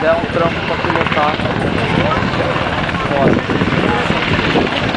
der um trampo pra pilotar. Foda.